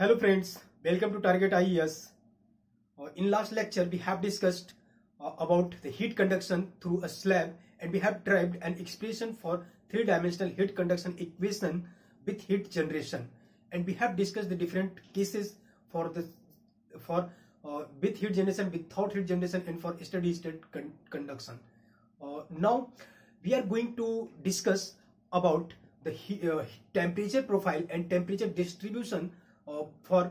Hello friends, welcome to Target IES. Uh, in last lecture, we have discussed uh, about the heat conduction through a slab and we have derived an expression for three-dimensional heat conduction equation with heat generation. And we have discussed the different cases for the for uh, with heat generation, without heat generation, and for steady state con conduction. Uh, now we are going to discuss about the uh, temperature profile and temperature distribution uh, for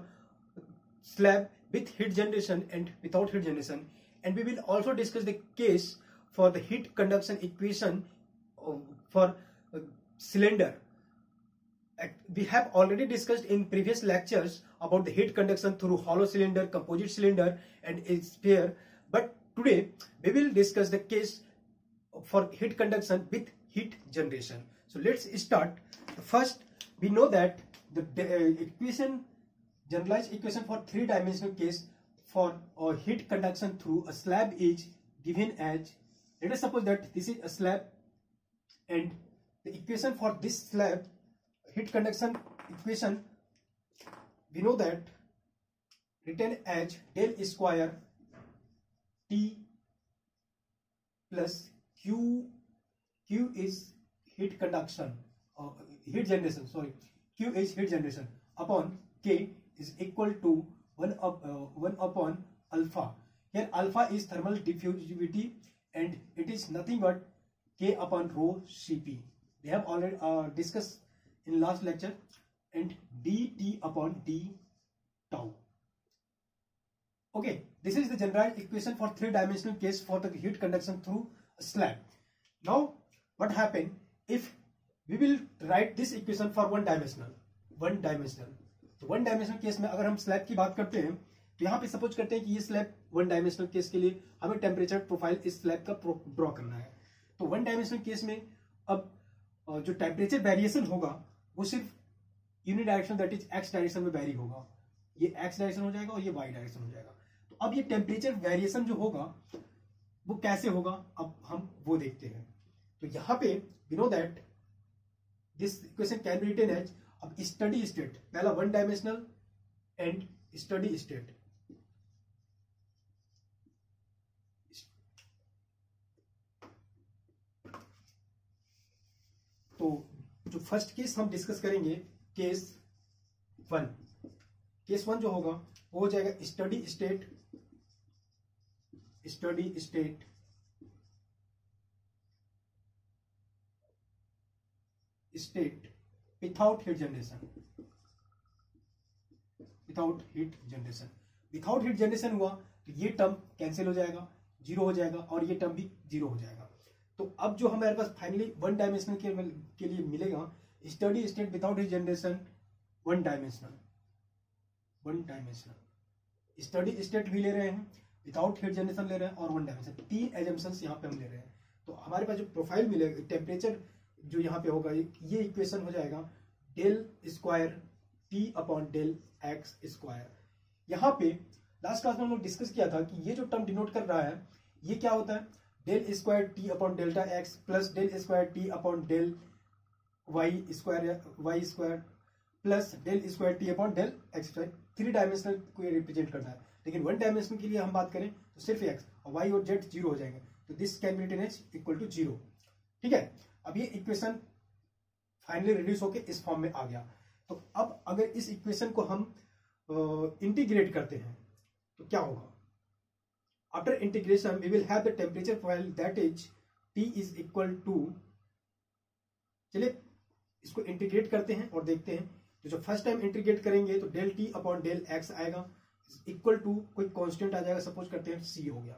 slab with heat generation and without heat generation. And we will also discuss the case for the heat conduction equation uh, for uh, cylinder. We have already discussed in previous lectures about the heat conduction through hollow cylinder composite cylinder and a sphere. But today we will discuss the case for heat conduction with heat generation. So let's start. First we know that the uh, equation generalized equation for three dimensional case for a heat conduction through a slab is given as let us suppose that this is a slab and the equation for this slab heat conduction equation we know that written as del square T plus Q Q is heat conduction uh, heat generation sorry Q is heat generation upon K is equal to 1 up, uh, 1 upon alpha. Here alpha is thermal diffusivity and it is nothing but K upon rho Cp. We have already uh, discussed in last lecture and dt upon d tau. Okay, this is the general equation for three-dimensional case for the heat conduction through a slab. Now, what happen if we will write this equation for one dimensional, one dimensional. तो one dimensional case में अगर हम slab की बात करते हैं तो यहाँ पे सपोज़ करते हैं कि ये स्लैब वन डायमेंशनल केस के लिए हमें टेम्परेचर प्रोफ़ाइल इस स्लैब का ड्रॉ करना है। तो वन डायमेंशनल केस में अब जो टेम्परेचर वेरिएशन होगा वो सिर्फ़ unit direction that is X direction में वेरी होगा। ये एक्स डायरेक्शन हो जाएगा और ये वाई डायरेक्शन हो जाएगा। तो अब ये टेम्परेचर वेरिएशन जो होगा वो कैसे होगा? अब हम वो देखते हैं। तो यहाँ पे you know that this equation can be written as अब स्टडी स्टेट पहला one dimensional and steady state तो जो फ़र्स्ट केस हम डिस्कस करेंगे केस वन केस वन जो होगा, वो हो जाएगा steady state steady state state without heat generation without heat generation without heat generation हुआ तो ये टर्म कैंसिल हो जाएगा ज़ीरो हो जाएगा और ये टर्म भी ज़ीरो हो जाएगा। तो अब जो हमारे पास फाइनली वन डायमेंशनल के, के लिए मिलेगा steady state without heat generation one dimensional one dimensional steady state भी ले रहे हैं विथाउट हीट जनरेशन ले रहे हैं और वन डायमेंशन तीन एजम्पन यहाँ पे हम ले रहे हैं। तो हमारे पास जो प्रोफ़ाइल मिलेगा टेम्परेचर जो यहाँ पे होगा ये इक्वेशन हो जाएगा del square T upon del X square यहाँ पे लास्ट क्लास में हम लोग डिस्कस किया था कि ये जो टर्म डिनोट कर रहा है, ये क्या होता है? Del square T upon delta X plus del square T upon del Y square Y square plus del square T upon del X three dimensional को ये रिप्रेजेंट करता है। लेकिन वन डायमेंशन के लिए हम बात करें तो सिर्फ़ एक्स वाई और जेड ज़ीरो हो जाएँगे। तो this can be written as equal to zero ठीक है? अब ये इक्वेशन फाइनली रिड्यूस होकर इस फॉर्म में आ गया। तो अब अगर इस इक्वेशन को हम इंटीग्रेट करते हैं तो क्या होगा? After integration we will have the temperature profile that is T is equal to चलिए इसको इंटीग्रेट करते हैं और देखते हैं। तो जो फ़र्स्ट टाइम इंटीग्रेट करेंगे तो del T upon del X आएगा। इक्वल टू कोई कांस्टेंट आ जाएगा। सपोज़ करते हैं सी हो गया।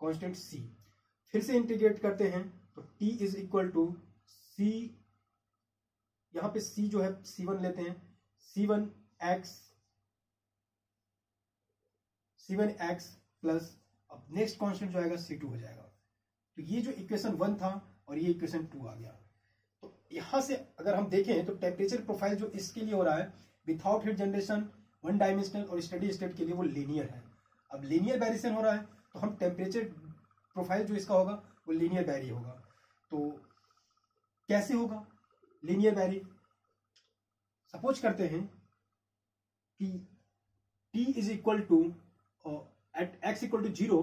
कांस्टेंट सी फिर से इंटीग्रेट करते हैं। तो t is equal to C यहाँ पे c जो है सी वन लेते हैं। C one X C one X plus अब नेक्स्ट कॉन्स्टेंट जो आएगा सी टू हो जाएगा। तो ये जो इक्वेशन वन था और ये इक्वेशन टू आ गया। तो यहाँ से अगर हम देखें तो टेम्परेचर प्रोफ़ाइल जो इसके लिए हो रहा है without heat generation one dimensional और स्टडी स्टेट के लिए वो लीनियर है। अब लीनियर वेरिएशन हो रहा है तो हम टेम्परेचर प्रोफ़ाइल जो इसका होगा, वो लीनियर बैरी होगा। तो कैसे होगा? लीनियर बैरी सपोज़ करते हैं कि t is equal to at x equal to zero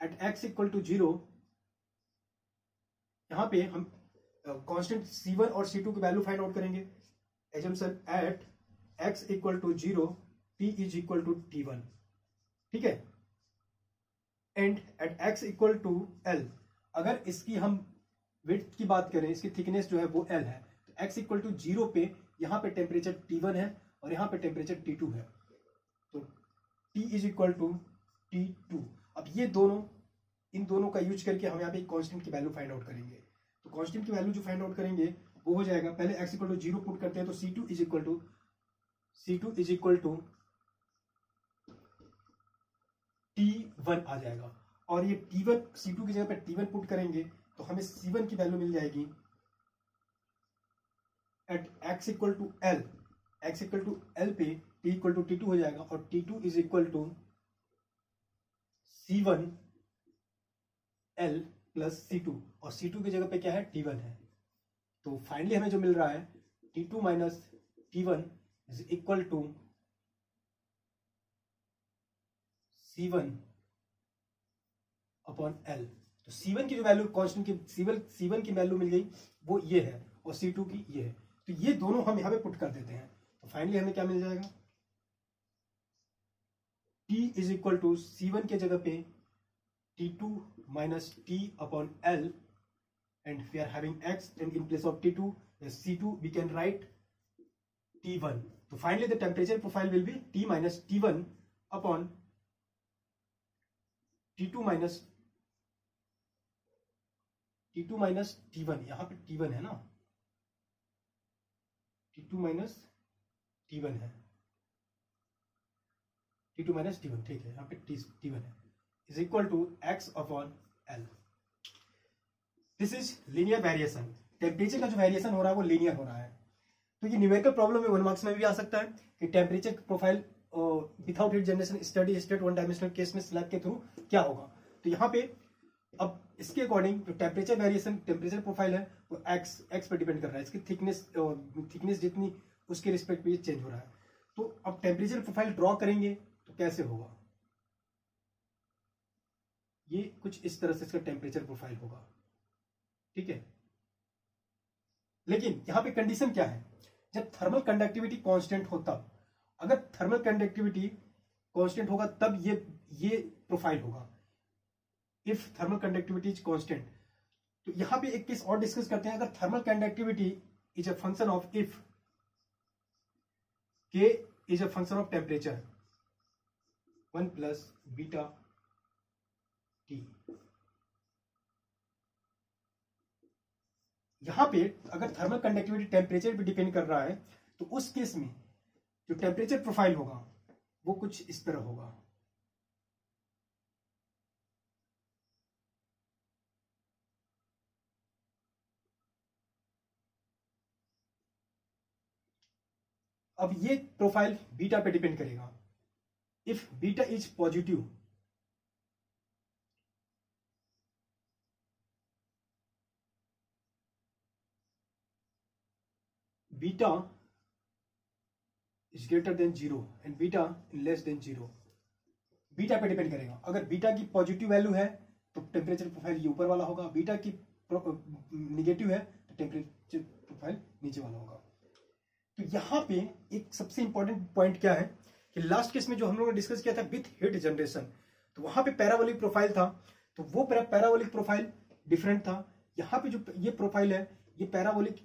at x equal to zero यहाँ पे हम कांस्टेंट uh, c1 और c2 की वैल्यू फाइंड आउट करेंगे। Assumption at x equal to zero t is equal to T one ठीक है? And at x equal to l. अगर इसकी हम विथ की बात करें, इसकी थिकनेस जो है वो एल है। तो x इक्वल टू ज़ीरो पे यहाँ पे टेम्परेचर T1 है और यहाँ पे टेम्परेचर T2 है। तो T is equal to T two अब ये दोनों, इन दोनों का यूज़ करके हम यहाँ पे कांस्टेंट की वैल्यू फाइंड आउट करेंगे। तो कॉन्स्टेंट की वैल्यू जो फाइंड आउट करेंगे, वो हो जाएगा, पहले X equal to zero put करते हैं तो C two is equal to C two is equal to T one आ जाएगा। और ये टी वन सी टू की जगह पे टी वन पुट करेंगे तो हमें सी वन की वैल्यू मिल जाएगी at X equal to L X equal to L पे T equal to T two हो जाएगा और T two is equal to C one L plus C two और सी टू की जगह पे क्या है? टी वन है. तो फाइनली हमें जो मिल रहा है T two minus T one is equal to C one upon L तो सी वन की जो वैल्यू कॉन्स्टेंट की सी वन सी वन की वैल्यू मिल गई, वो ये है, और सी टू की ये है। तो ये दोनों हम यहाँ पे पुट कर देते हैं। तो फाइनली हमें क्या मिल जाएगा? T is equal to C one के जगह पे T two minus T upon L and we are having x and in place of T two C two we can write T one तो finally the temperature profile will be t minus one upon T two two minus T one यहाँ पे T one है ना? T two minus T one है। T two minus T one ठीक है, यहाँ पे टी टी वन है। Is equal to X upon L this is linear variation temperature का जो वेरिएशन हो रहा है, वो लीनियर हो रहा है। तो ये न्यूमेरिकल प्रॉब्लम में वन मार्क्स में भी आ सकता है कि temperature profile without heat generation steady state one dimensional case में स्लैब के थ्रू क्या होगा। तो यहाँ पे, अब इसके अकॉर्डिंग जो टेम्परेचर वेरिएशन टेम्परेचर प्रोफ़ाइल है, वो एक्स एक्स पर डिपेंड कर रहा है। इसकी थिकनेस थिकनेस जितनी, उसके रिस्पेक्ट पे ये चेंज हो रहा है। तो अब टेम्परेचर प्रोफ़ाइल ड्रॉ करेंगे तो कैसे होगा? ये कुछ इस तरह से इसका टेम्परेचर प्रोफ़ाइल होगा। ठीक है? लेकिन यहाँ पे कंडीशन क्या है? जब थर्मल कंडक्टिविटी कांस्टेंट हो तब, अगर थर्मल कंडक्टिविटी कांस्टेंट होगा, तब ये ये प्रोफ़ाइल होगा। If thermal conductivity is constant तो यहाँ पे एक केस और डिस्कस करते हैं। अगर thermal conductivity is a function of if K is a function of temperature one plus beta T यहाँ पे अगर थर्मल कंडक्टिविटी टेम्परेचर पे डिपेंड कर रहा है तो उस केस में जो टेम्परेचर प्रोफ़ाइल होगा, वो कुछ इस तरह होगा। अब ये प्रोफ़ाइल बीटा पे डिपेंड करेगा। If beta is positive beta is greater than zero and beta less than zero beta पे डिपेंड करेगा। अगर बीटा की पॉजिटिव वैल्यू है तो टेम्परेचर प्रोफ़ाइल ये ऊपर वाला होगा। बीटा की निगेटिव है तो टेम्परेचर प्रोफ़ाइल नीचे वाला होगा। तो यहाँ पे एक सबसे इंपॉर्टेंट पॉइंट क्या है कि लास्ट केस में जो हम लोगों ने डिस्कस किया था विथ हिट जनरेशन तो वहाँ पे पैरावोलिक प्रोफ़ाइल था तो वो पैरावोलिक प्रोफ़ाइल डिफरेंट था। यहाँ पे जो ये प्रोफ़ाइल है, ये पैरावोलिक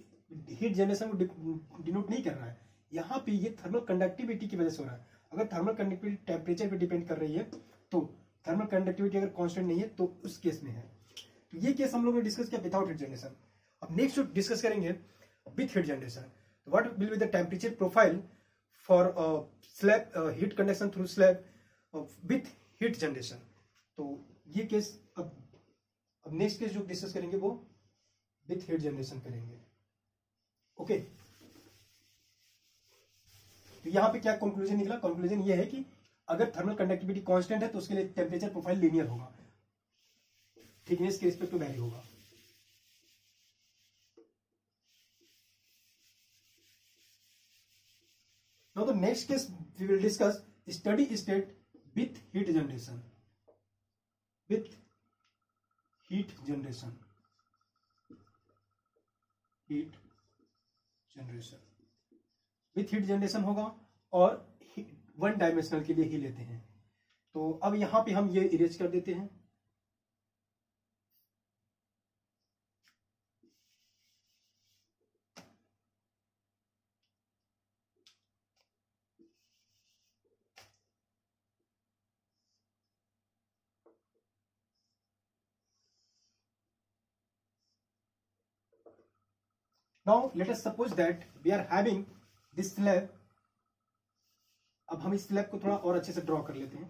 हीट जनरेशन को डिनोट नहीं कर रहा है। यहाँ पे ये थर्मल कंडक्टिविटी की वजह से हो रहा है। अगर थर्मल कंडक्टिविटी टेम्परेचर पे डिपेंड कर रही है तो थर्मल कंडक्टिविटी अगर कांस्टेंट नहीं है तो उस केस में है। तो ये केस हम लोग ने डिस्कस किया विदाउट हिट जनरेशन अब नेक्स्ट जो डिस्कस करेंगे with heat generation what will be the temperature profile for uh, slab uh, heat conduction through slab uh, with heat generation? तो ये केस अब अब नेक्स्ट केस जो डिस्कस करेंगे वो विथ हीट जनरेशन करेंगे। ओके तो यहाँ पे क्या कंक्लूजन निकला? कंक्लूजन ये है कि अगर थर्मल कंडक्टिविटी कांस्टेंट है तो उसके लिए टेम्परेचर प्रोफ़ाइल लीनियर होगा। थिकनेस के रिस्पेक्ट टू वैल्यू होगा। Now the next case we will discuss steady state with heat generation with heat generation heat generation with heat generation होगा और वन डायमेंशनल के लिए ही लेते हैं तो अब यहाँ पे हम ये इरेज कर देते हैं now let us suppose that we are having this slab अब हम इस स्लैब को थोड़ा और अच्छे से ड्रॉ कर लेते हैं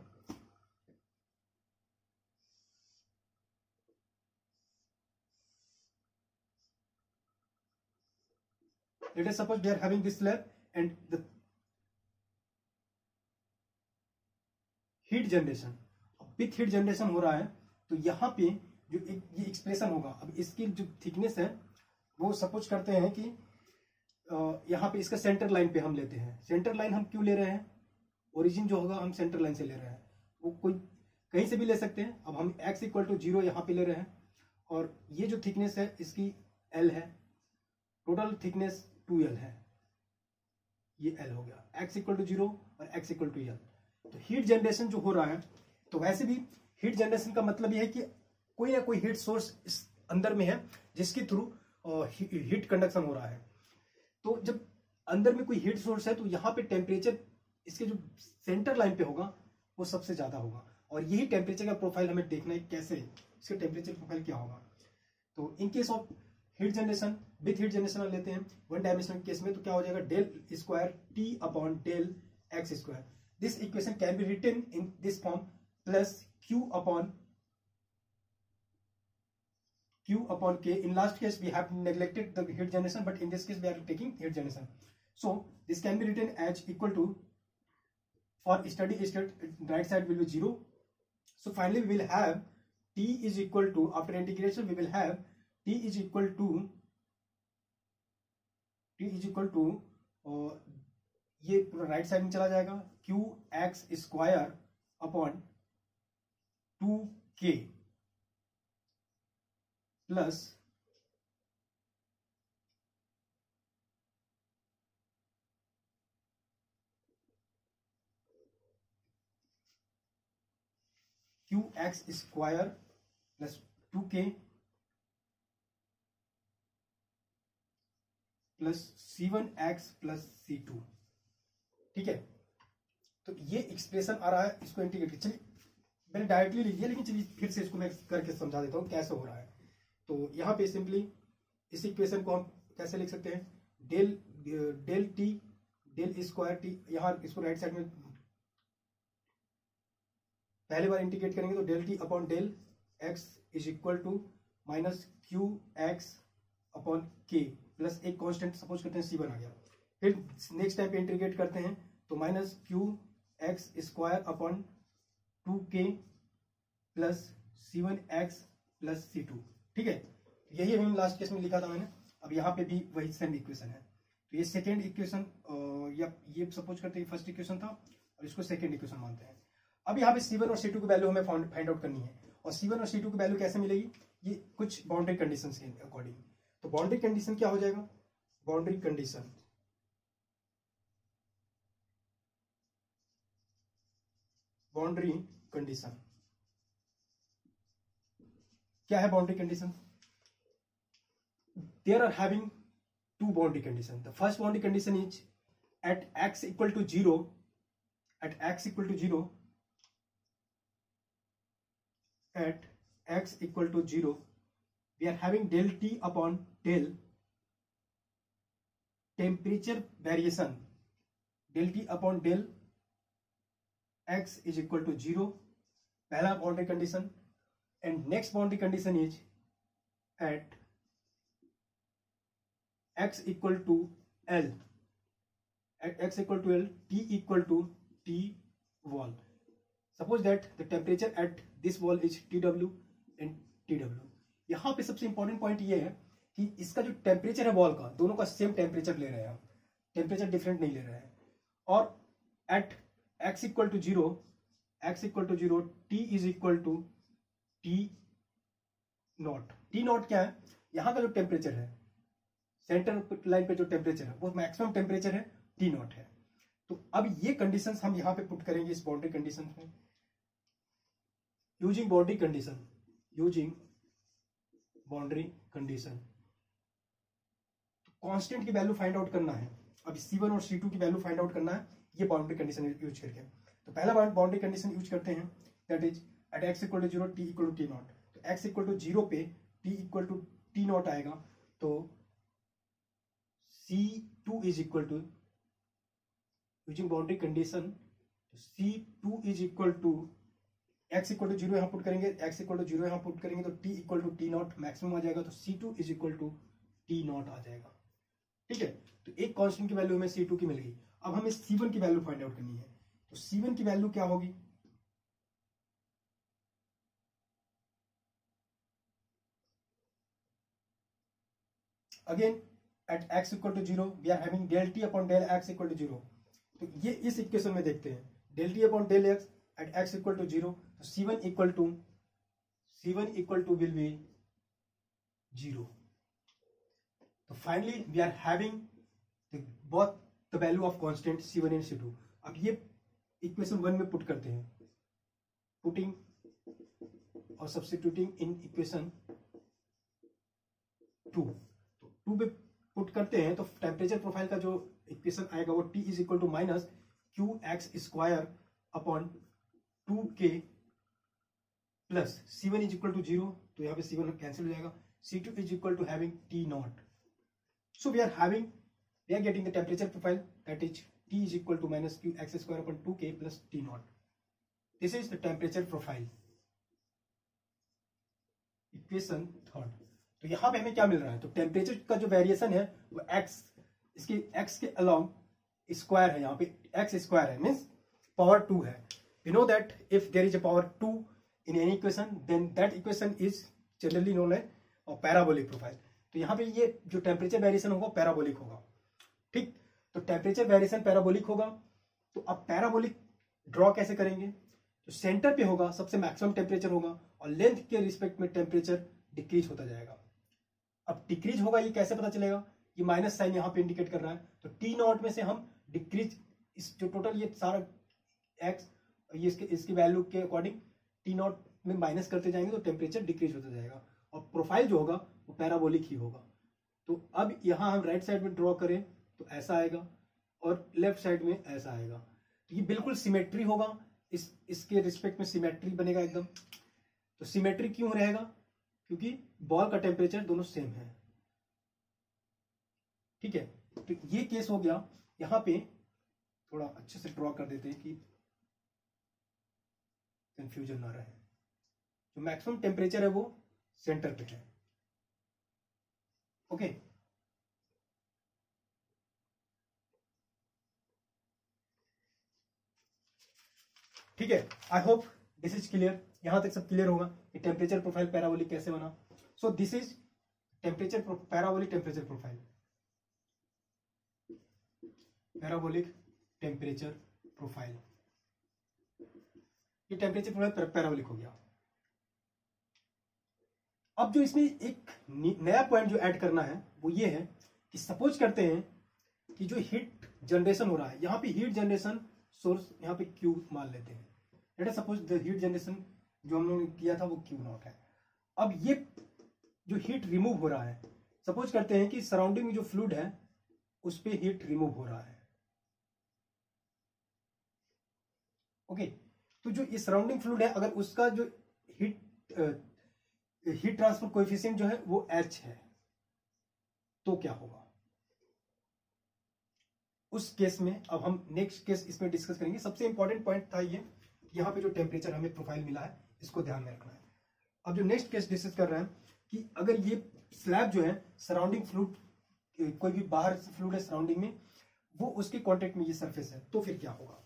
let us suppose we are having this slab and the heat generation with heat generation हो रहा है तो यहाँ पे जो एक ये एक्सप्रेशन होगा अब इसकी जो थिकनेस है वो सपोज़ करते हैं कि यहाँ पे इसका सेंटर लाइन पे हम लेते हैं। सेंटर लाइन हम क्यों ले रहे हैं? ओरिजिन जो होगा, हम सेंटर लाइन से ले रहे हैं। वो कोई, कहीं से भी ले सकते हैं। अब हम एक्स इक्वल टू ज़ीरो यहाँ पे ले रहे हैं। और ये जो थिकनेस है, इसकी एल है। टोटल थिकनेस टू एल है। ये एल हो गया। एक्स इक्वल टू ज़ीरो और एक्स इक्वल टू एल तो हीट जनरेशन जो हो रहा है तो वैसे भी हीट जनरेशन का मतलब यह है कि कोई ना कोई हीट सोर्स इस अंदर में है, जिसके थ्रू हीट कंडक्शन हो रहा है। तो जब अंदर में कोई हीट सोर्स है तो यहाँ पे टेम्परेचर इसके जो सेंटर लाइन पे होगा, वो सबसे ज़्यादा होगा। और यही टेम्परेचर का प्रोफ़ाइल हमें देखना है कैसे, इसका टेम्परेचर प्रोफ़ाइल क्या होगा। तो in case of heat generation with heat generation लेते हैं वन डायमेंशनल केस में तो क्या हो जाएगा? Del square T upon del X square this equation can be written in this form plus Q upon Q upon K. In last case, we have neglected the heat generation, but in this case, we are taking heat generation. So this can be written as equal to for steady state right side will be zero. So finally, we will have T is equal to after integration we will have T is equal to T is equal to uh, ये पूरा right side में चला जाएगा Q X square upon two K plus Q X square plus two K plus C one X plus C two ठीक है? तो ये expression आ रहा है, इसको इंटीग्रेट चलिए, मैंने डायरेक्टली लिख दिया, लेकिन चलिए फिर से इसको मैं करके समझा देता हूँ, कैसे हो रहा है। तो यहाँ पे सिंपली इस इक्वेशन को हम कैसे लिख सकते हैं? Del del T del square T यहाँ इसको राइट साइड में पहले बार इंटीग्रेट करेंगे तो del T upon del X is equal to minus Q X upon K plus एक कांस्टेंट सपोज़ करते हैं सी बन गया। फिर नेक्स्ट टाइम पे इंटीग्रेट करते हैं तो minus Q X square upon two K plus C one X plus C two ठीक है? यही हमने लास्ट केस में लिखा था मैंने। अब यहाँ पे भी वही सेम इक्वेशन है। तो ये सेकेंड इक्वेशन या ये सपोज़ करते हैं फ़र्स्ट इक्वेशन था, और इसको सेकेंड इक्वेशन मानते हैं। अब यहाँ पे सी वन और सी टू की वैल्यू हमें फाइंड आउट करनी है। और सी वन और सी टू की वैल्यू कैसे मिलेगी? ये कुछ बाउंड्री कंडीशन के अकॉर्डिंग तो बाउंड्री कंडीशन क्या हो जाएगा? बाउंड्री कंडीशन बाउंड्री कंडीशन क्या है boundary condition there are having two boundary condition the first boundary condition is at X equal to zero at X equal to zero at X equal to zero we are having del T upon del temperature variation del T upon del X is equal to zero पहला boundary condition and next boundary condition is at x equal to L at x equal to L T equal to T wall suppose that the temperature at this wall is TW and TW यहाँ पे सबसे important point ये है कि इसका जो temperature है wall का दोनों का सेम टेम्परेचर ले रहे हैं हम टेम्परेचर डिफरेंट नहीं ले रहे हैं और at X equal to zero X equal to zero T is equal to T not T not क्या है? यहाँ का जो टेम्परेचर है सेंटर लाइन पे जो टेम्परेचर है, वो मैक्सिमम टेम्परेचर है टी नॉट है। तो अब ये कंडीशन हम यहाँ पे पुट करेंगे इस बाउंड्री कंडीशन में। Using boundary condition using boundary condition constant की वैल्यू फाइंड आउट करना है। अब सी1 और सी टू की वैल्यू फाइंड आउट करना है। ये बाउंड्री कंडीशन यूज़ करके। तो पहला बाउंड्री कंडीशन यूज़ करते हैं। That is at X equal to zero T equal to T not तो एक्स इक्वल टू ज़ीरो पे T equal to T not आएगा तो C two is equal to using boundary condition C two is equal to X equal to zero यहाँ put करेंगे x equal to zero यहाँ put करेंगे तो T equal to T not maximum आ जाएगा तो C two is equal to T not आ जाएगा ठीक है तो एक कांस्टेंट की वैल्यू हमें सी टू की मिल गई अब हमें सी वन की वैल्यू फाइंड आउट करनी है तो सी वन की वैल्यू क्या होगी again at X equal to zero we are having del T upon del X equal to zero तो ये इस इक्वेशन में देखते हैं। Del T upon del X at X equal to zero C one equal to C one equal to will be zero तो finally we are having both the value of constant c1 and c2 अब ये equation one में put करते हैं। Putting और substituting in equation two two पे put करते हैं तो टेम्परेचर प्रोफ़ाइल का जो इक्वेशन आएगा वो T is equal to minus Q X square upon two K plus C one is equal to zero तो यहाँ पे सी वन कैंसिल हो जाएगा। C two is equal to having T not so we are having we are getting the temperature profile that is T is equal to minus Q X square upon two K plus T not this is the temperature profile equation third तो यहाँ पे हमें क्या मिल रहा है? तो temperature का जो वेरिएशन है, वो x, इसके x के अलोंग स्क्वायर है, यहाँ पे x स्क्वायर है मीन्स पावर टू है। We know that if there is a power two in any equation then that equation is generally known है और पैराबोलिक प्रोफ़ाइल तो यहाँ पे ये जो टेम्परेचर वेरिएशन होगा पैराबोलिक होगा। ठीक? तो टेम्परेचर वेरिएशन पैराबोलिक होगा। तो अब पैराबोलिक ड्रॉ कैसे करेंगे? तो सेंटर पे होगा, सबसे मैक्सिमम टेम्परेचर होगा, और लेंथ के रिस्पेक्ट में टेम्परेचर डिक्रीज होता जाएगा। अब डिक्रीज होगा, ये कैसे पता चलेगा? ये माइनस साइन यहाँ पे इंडिकेट कर रहा है। तो टी नॉट में से हम डिक्रीज इस जो टोटल ये सारा एक्स ये इसके, इसकी वैल्यू के अकॉर्डिंग टी नॉट में माइनस करते जाएँगे तो टेम्परेचर डिक्रीज होता जाएगा। और प्रोफ़ाइल जो होगा, वो पैराबोलिक ही होगा। तो अब यहाँ हम राइट साइड में ड्रॉ करें तो ऐसा आएगा। और लेफ़्ट साइड में ऐसा आएगा। तो ये बिल्कुल सिमेट्री होगा। इस, इसके रिस्पेक्ट में सिमेट्री बनेगा एकदम। तो सिमेट्री क्यों रहेगा? क्योंकि बॉल का टेम्परेचर दोनों सेम है। ठीक है? तो ये केस हो गया। यहाँ पे थोड़ा अच्छे से ड्रॉ कर देते हैं कि कंफ्यूजन ना रहे। जो मैक्सिमम टेम्परेचर है वो सेंटर पे है। ओके ठीक है? I hope this is clear यहाँ तक सब क्लियर होगा कि टेम्परेचर प्रोफ़ाइल पैराबोलिक कैसे बना। So this is temperature parabolic temperature profile parabolic temperature profile ये टेम्परेचर प्रोफ़ाइल पैराबोलिक हो गया। अब जो इसमें एक नया पॉइंट जो ऐड करना है, वो ये है कि सपोज़ करते हैं कि जो हीट जनरेशन हो रहा है, यहाँ पे हीट जनरेशन सोर्स यहाँ पे क्यू मान लेते हैं। सपोज़ द हीट जनरेशन जो हम लोगों किया था वो क्यू नॉट है? अब ये जो हीट रिमूव हो रहा है सपोज़ करते हैं कि सराउंडिंग में जो फ्लूड है, उस पर हीट रिमूव हो रहा है। ओके तो जो ये सराउंडिंग फ्लूड है, अगर उसका जो हीट हीट ट्रांसफ़र कोएफिशिएंट जो है, वो एच है तो क्या होगा? उस केस में अब हम नेक्स्ट केस इसमें डिस्कस करेंगे। सबसे इंपॉर्टेंट पॉइंट था ये, यहाँ पे जो टेम्परेचर हमें प्रोफ़ाइल मिला है इसको ध्यान में रखना है। अब जो नेक्स्ट केस डिस्कस कर रहे हैं कि अगर ये स्लैब जो है सराउंडिंग फ्लूड कोई भी बाहर फ्लूड है सराउंडिंग में, वो उसके कॉन्टेक्ट में ये सरफेस है तो फिर क्या होगा?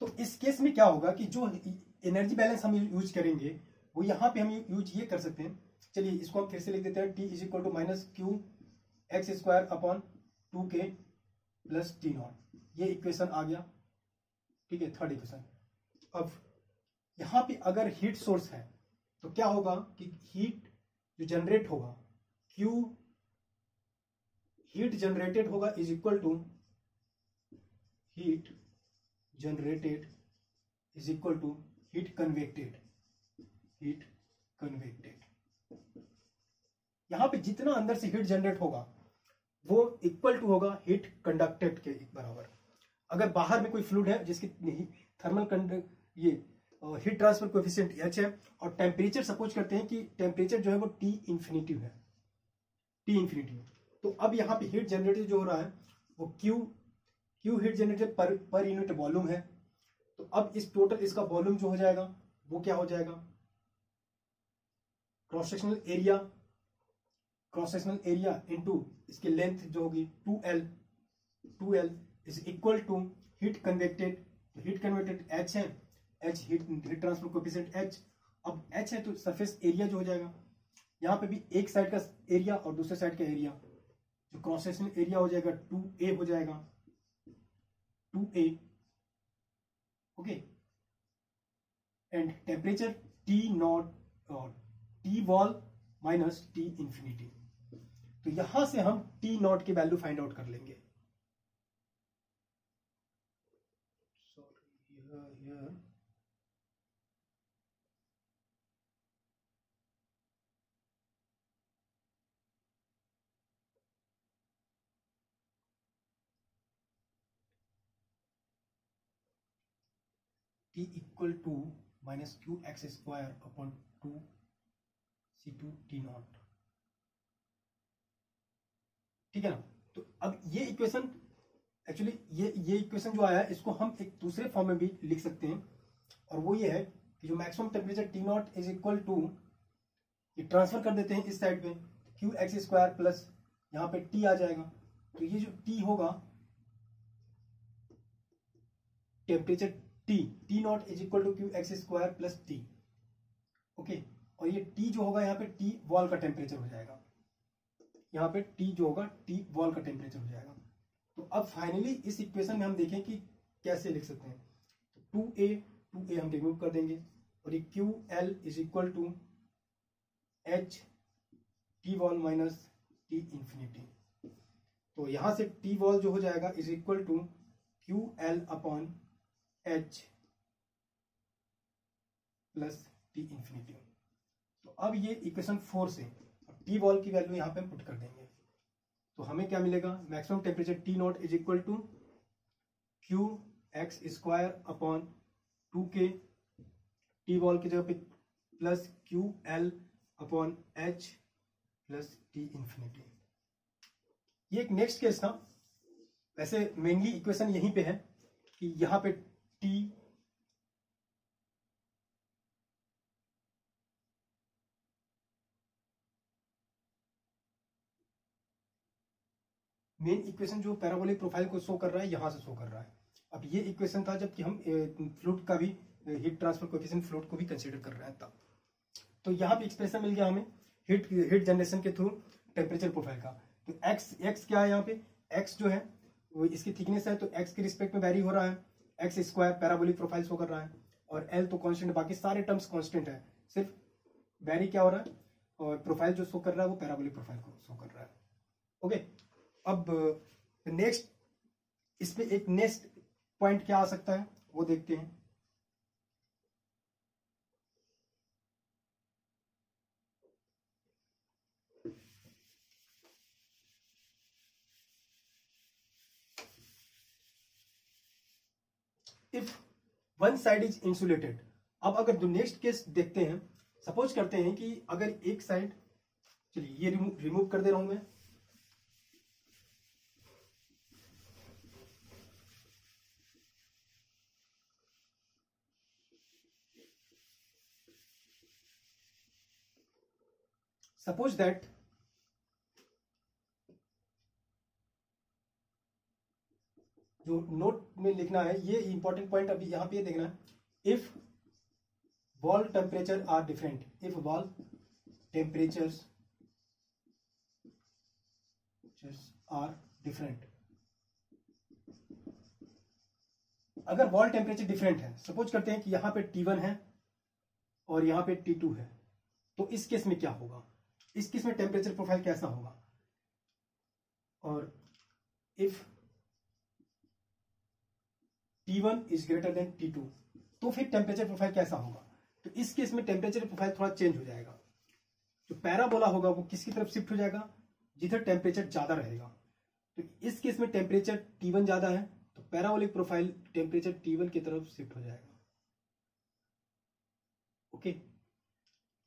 तो इस केस में क्या होगा कि जो एनर्जी बैलेंस हम यूज़ करेंगे, वो यहाँ पे हम यूज़ ये कर सकते हैं चलिए इसको हम फिर से लिख देते हैं T is equal to minus Q X square upon two K plus T not ये इक्वेशन आ गया। ठीक है थर्ड इक्वेशन अब यहाँ पे अगर हीट सोर्स है तो क्या होगा कि हीट जो जनरेट होगा क्यू हीट जनरेटेड होगा is equal to heat generated is equal to heat convected heat convected यहाँ पे जितना अंदर से हीट जनरेट होगा, वो इक्वल टू होगा हीट कंडक्टेड के बराबर। अगर बाहर में कोई फ्लूड है, जिसकी थर्मल ये हीट ट्रांसफ़र कोफिशियंट एच है, और टेम्परेचर सपोज़ करते हैं कि टेम्परेचर जो है वो टी इंफिनिटिव है। टी इंफिनिटिव तो अब यहाँ पे हीट जनरेटेड जो हो रहा है, वो क्यू क्यू हीट जनरेटेड पर पर यूनिट वॉल्यूम है। तो अब इस टोटल इसका वॉल्यूम जो हो जाएगा, वो क्या हो जाएगा? Cross sectional area cross sectional area into इसकी लेंथ जो होगी two L two L is equal to heat convected heat convected H है H heat heat transfer coefficient H अब एच है तो सरफेस एरिया जो हो जाएगा, यहाँ पे भी एक साइड का एरिया और दूसरे साइड का एरिया जो क्रॉस सेक्शन एरिया हो जाएगा टू ए हो जाएगा two A okay and temperature T not और T wall minus T infinity तो यहाँ से हम टी नॉट की वैल्यू फाइंड आउट कर लेंगे। T equal to minus Q X square upon two C two T not ठीक है ना? तो अब ये इक्वेशन एक्चुअली ये ये इक्वेशन जो आया है इसको हम एक दूसरे फॉर्म में भी लिख सकते हैं। और वो ये है कि जो maximum temperature T not is equal to ये ट्रांसफ़र कर देते हैं इस साइड पे क्यू एक्स स्क्वायर प्लस यहाँ पे टी आ जाएगा। तो ये जो टी होगा temperature T T not is equal to Q X square plus T okay और ये टी जो होगा, यहाँ पे टी वॉल का टेम्परेचर हो जाएगा। यहाँ पे टी जो होगा टी वॉल का टेम्परेचर हो जाएगा। तो अब फाइनली इस इक्वेशन में हम देखें कि कैसे लिख सकते हैं। तो टू ए टू ए हम रिमूव कर देंगे और ये Q L is equal to H T wall minus T infinity तो यहाँ से टी वॉल जो हो जाएगा is equal to Q L upon H plus T infinity तो अब ये इक्वेशन फोर से टी वॉल की वैल्यू यहाँ पे पुट कर देंगे। तो हमें क्या मिलेगा? Maximum temperature T not is equal to Q X square upon two K T wall की जगह पे plus Q L upon H plus T infinity ये एक नेक्स्ट केस था। वैसे मेनली इक्वेशन यहीं पे है कि यहाँ पे टी मेन इक्वेशन जो पैराबोलिक प्रोफ़ाइल को शो कर रहा है, यहाँ से शो कर रहा है। अब ये इक्वेशन था जबकि हम फ्लूट का भी हीट ट्रांसफ़र कोएफिशिएंट फ्लूट को भी कंसीडर कर रहे हैं तब। तो यहाँ पे एक्सप्रेशन मिल गया हमें हीट हीट जनरेशन के थ्रू टेम्परेचर प्रोफ़ाइल का। तो एक्स एक्स क्या है यहाँ पे? एक्स जो है, वो इसकी थिकनेस है तो एक्स के रिस्पेक्ट में वेरी हो रहा है। X square parabolic profile show कर रहा है। और एल तो कांस्टेंट बाकी सारे टर्म्स कांस्टेंट है। सिर्फ़ वेरी क्या हो रहा है? और प्रोफ़ाइल जो शो कर रहा है, वो पैराबोलिक प्रोफ़ाइल को शो कर रहा है। ओके अब नेक्स्ट इसमें एक नेक्स्ट पॉइंट क्या आ सकता है, वो देखते हैं। If one side is insulated अब अगर जो नेक्स्ट केस देखते हैं सपोज़ करते हैं कि अगर एक साइड चलिए ये रिमूव रिमूव कर दे रहा हूँ मैं। सपोज़ दैट जो नोट में लिखना है, ये इंपॉर्टेंट पॉइंट अभी यहाँ पे देखना है। If wall temperature are different if wall temperatures are different अगर वॉल टेम्परेचर डिफरेंट है सपोज़ करते हैं कि यहाँ पे T1 है और यहाँ पे T2 है तो इस केस में क्या होगा? इस केस में टेम्परेचर प्रोफ़ाइल कैसा होगा? और if T one is greater than T2 तो फिर टेम्परेचर प्रोफ़ाइल कैसा होगा? तो इस केस में टेम्परेचर प्रोफ़ाइल थोड़ा चेंज हो जाएगा। जो पैराबोला होगा, वो किसकी तरफ़ शिफ्ट हो जाएगा? जिधर टेम्परेचर ज़्यादा रहेगा। तो इस केस में टेम्परेचर टी वन ज़्यादा है तो पैराबोलिक प्रोफ़ाइल टेम्परेचर T1 की तरफ़ शिफ्ट हो जाएगा। Okay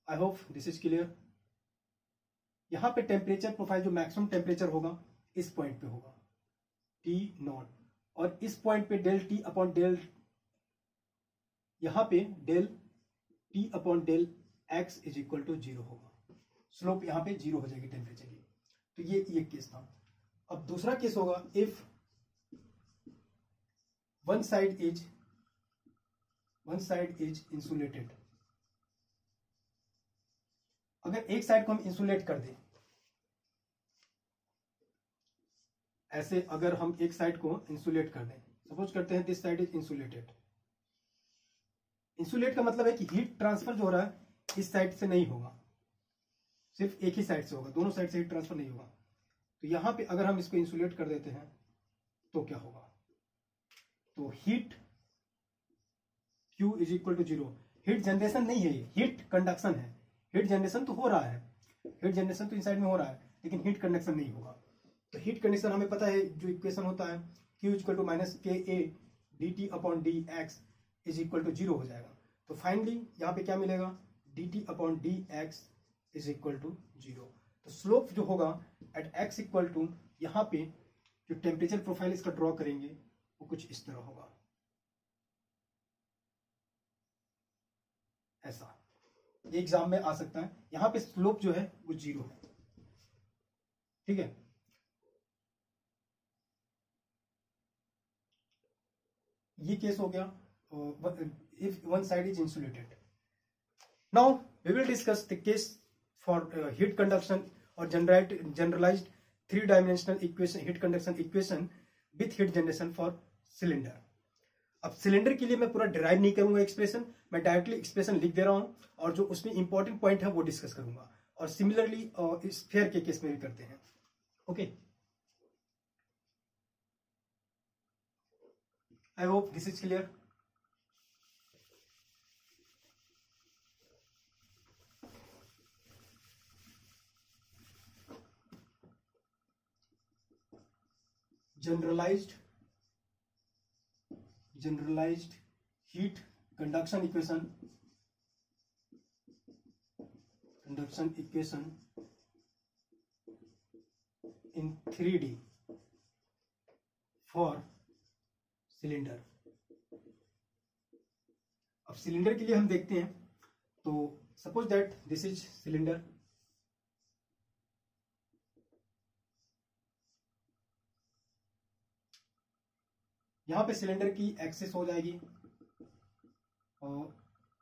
I hope this is clear यहाँ पे टेम्परेचर प्रोफ़ाइल जो मैक्सिमम टेम्परेचर होगा, इस पॉइंट पे होगा। टी नॉट और इस पॉइंट पे डेल टी अपॉन डेल यहाँ पे del T upon del x is equal to zero होगा। स्लोप यहाँ पे ज़ीरो हो जाएगी टेम्परेचर की। तो ये एक केस था। अब दूसरा केस होगा if one side is one side is insulated अगर एक साइड को हम इंसुलेट कर दें, ऐसे अगर हम एक साइड को इंसुलेट कर दें सपोज़ करते हैं this side is insulated insulate का मतलब है कि हीट ट्रांसफ़र जो हो रहा है, इस साइड से नहीं होगा। सिर्फ़ एक ही साइड से होगा, दोनों साइड से हीट ट्रांसफ़र नहीं होगा। तो यहाँ पे अगर हम इसको इंसुलेट कर देते हैं तो क्या होगा? तो heat Q is equal to zero heat generation नहीं है हीट कंडक्शन है। हीट जनरेशन तो हो रहा है। हीट जनरेशन तो इनसाइड में हो रहा है, लेकिन हीट कंडक्शन नहीं होगा। तो हीट कंडीशन हमें पता है जो इक्वेशन होता है equal to minus K A d T upon d x is equal to zero हो जाएगा। तो फाइनली यहाँ पे क्या मिलेगा? D T upon d x is equal to zero तो स्लोप जो होगा एट एक्स इक्वल टू यहाँ पे जो टेम्परेचर प्रोफ़ाइल इसका ड्रॉ करेंगे, वो कुछ इस तरह होगा। ऐसा। एग्ज़ाम में आ सकता है। यहाँ पे स्लोप जो है, वो ज़ीरो है। ठीक है? ये केस हो गया। If one side is insulated now we will discuss the case for heat conduction और generate generalized three dimensional equation heat conduction equation with heat generation for cylinder अब सिलेंडर के लिए मैं पूरा डिराइव नहीं करूँगा एक्सप्रेशन मैं डायरेक्टली एक्सप्रेशन लिख दे रहा हूँ और जो उसमें इंपॉर्टेंट पॉइंट है वो डिस्कस करूँगा। और सिमिलरली स्फेयर के केस में भी करते हैं। Okay I hope this is clear generalized. Generalized heat conduction equation conduction equation in three D for cylinder अब सिलेंडर के लिए हम देखते हैं। तो suppose that this is cylinder यहाँ पे सिलेंडर की एक्सेस हो जाएगी।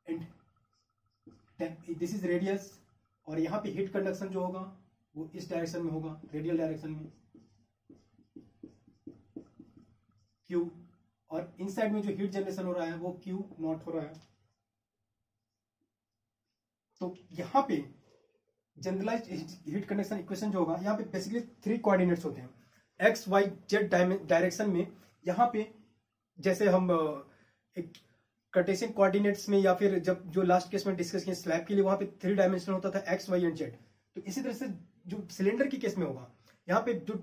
एंड दिस इज़ रेडियस और यहाँ पे हीट कंडक्शन जो होगा, वो इस डायरेक्शन में होगा रेडियल डायरेक्शन में। क्यू और इनसाइड में जो हीट जनरेशन हो रहा है, वो क्यू नॉट हो रहा है। तो यहाँ पे जनरलाइज हीट कंडक्शन इक्वेशन जो होगा, यहाँ पे बेसिकली थ्री कोऑर्डिनेट्स होते हैं। एक्स वाई जेड डायरेक्शन में यहाँ पे जैसे हम एक कर्टेशियन कोऑर्डिनेट्स में या फिर जब जो लास्ट केस में डिस्कस किया स्लैब के लिए, वहाँ पे थ्री डायमेंशन होता था एक्स वाई एंड जेड तो इसी तरह से जो सिलेंडर की केस में होगा, यहाँ पे जो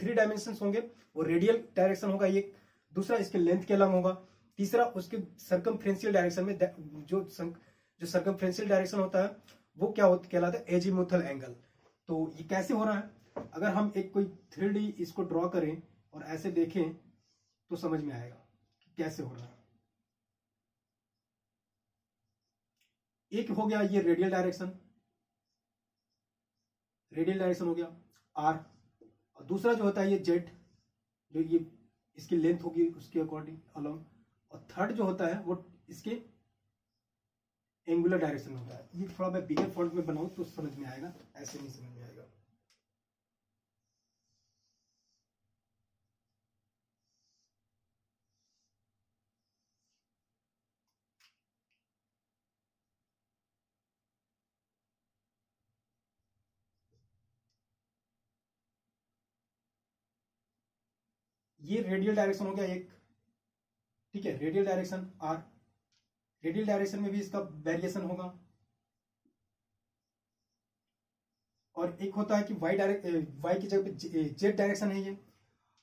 थ्री डायमेंशन होंगे, वो रेडियल डायरेक्शन होगा, एक, दूसरा इसके लेंथ के अलग होगा, तीसरा उसके सर्कमफ्रेंशियल डायरेक्शन में जो जो सर्कमफ्रेंशियल डायरेक्शन होता है, वो क्या होता, कहलाता है एजीमुथल एंगल तो ये कैसे हो रहा है? अगर हम एक कोई थ्री इसको ड्रॉ करें और ऐसे देखें तो समझ में आएगा कि कैसे हो रहा है। एक हो गया ये रेडियल डायरेक्शन रेडियल डायरेक्शन हो गया आर और दूसरा जो होता है ये जेड जो ये इसकी लेंथ होगी उसके अकॉर्डिंग अलॉन्ग और थर्ड जो होता है वो इसके एंगुलर डायरेक्शन होता है। ये थोड़ा मैं बिगर फॉन्ट में बनाऊँ तो समझ में आएगा, ऐसे नहीं समझ में आएगा। ये रेडियल डायरेक्शन हो गया एक। ठीक है radial direction R radial direction में भी इसका वेरिएशन होगा। और एक होता है कि वाई डायरेक्ट वाई की जगह पे जेड डायरेक्शन है ये।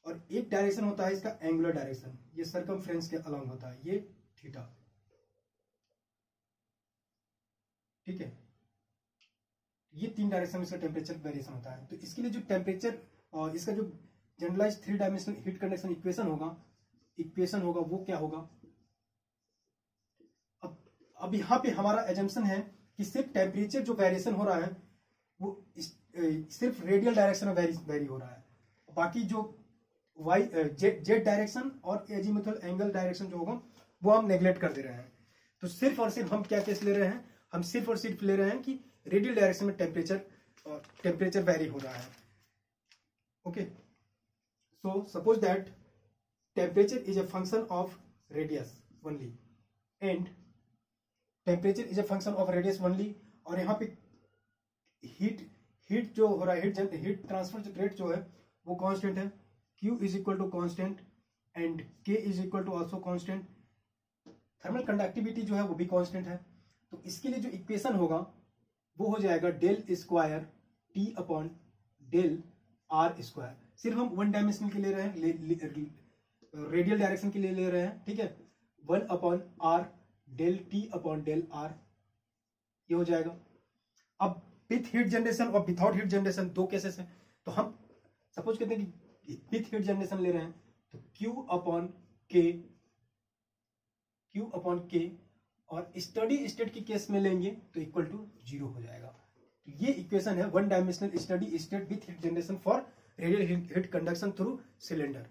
और एक डायरेक्शन होता है इसका एंगुलर डायरेक्शन ये सरकमफ्रेंस के अलॉन्ग होता है, ये थीटा ठीक है? ये तीन डायरेक्शन में इसका टेम्परेचर वेरिएशन होता है। तो इसके लिए जो टेम्परेचर इसका जो generalize three dimensional heat conduction equation होगा। इक्वेशन होगा, वो क्या होगा? अब अब यहाँ पे हमारा एजम्पन है कि सिर्फ़ टेम्परेचर जो वेरिएशन हो रहा है, वो सिर्फ़ रेडियल डायरेक्शन में वेरी हो रहा है। बाकी जो वाई जेड डायरेक्शन और एजीमुथल एंगल डायरेक्शन जो होगा, वो हम नेग्लेक्ट कर दे रहे हैं। तो सिर्फ़ और सिर्फ़ हम क्या केस ले रहे हैं? हम सिर्फ़ और सिर्फ़ ले रहे हैं कि रेडियल डायरेक्शन में टेम्परेचर टेम्परेचर वेरी हो रहा है। Okay okay? So, suppose that temperature is a function of radius only and temperature is a function of radius only और यहाँ पे हीट हीट जो हो रहा है हीट ट्रांसफ़र रेट जो है, वो कांस्टेंट है। Q is equal to constant and K is equal to also constant thermal conductivity जो है, वो भी कांस्टेंट है। तो इसके लिए जो इक्वेशन होगा, वो हो जाएगा del square T upon del r square सिर्फ़ हम वन डायमेंशनल के ले रहे हैं रेडियल डायरेक्शन के लिए ले रहे हैं, ठीक है? One upon r del T upon del r ये हो जाएगा। अब विथ हीट जनरेशन और विदाउट हीट जनरेशन दो केसेस हैं। तो हम सपोज़ कहते हैं कि विथ हीट जनरेशन ले रहे हैं तो Q upon K Q upon K और स्टडी स्टेट की केस में लेंगे तो इक्वल टू ज़ीरो हो जाएगा। तो ये इक्वेशन है one dimensional steady state with heat generation for radial heat conduction through cylinder